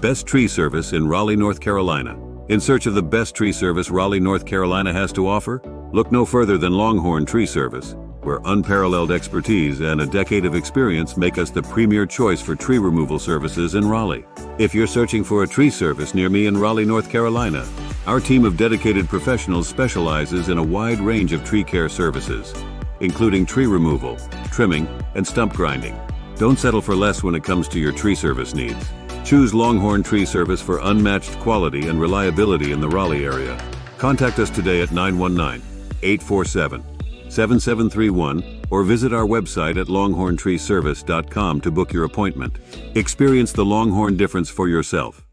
Best Tree Service in Raleigh, North Carolina. In search of the best tree service Raleigh, North Carolina has to offer? Look no further than Longhorn Tree Service, where unparalleled expertise and a decade of experience make us the premier choice for tree removal services in Raleigh. If you're searching for a tree service near me in Raleigh, North Carolina, our team of dedicated professionals specializes in a wide range of tree care services, including tree removal, trimming, and stump grinding. Don't settle for less when it comes to your tree service needs. Choose Longhorn Tree Service for unmatched quality and reliability in the Raleigh area. Contact us today at 919 847 7731 or visit our website at longhorntreeservice.com to book your appointment. Experience the Longhorn difference for yourself.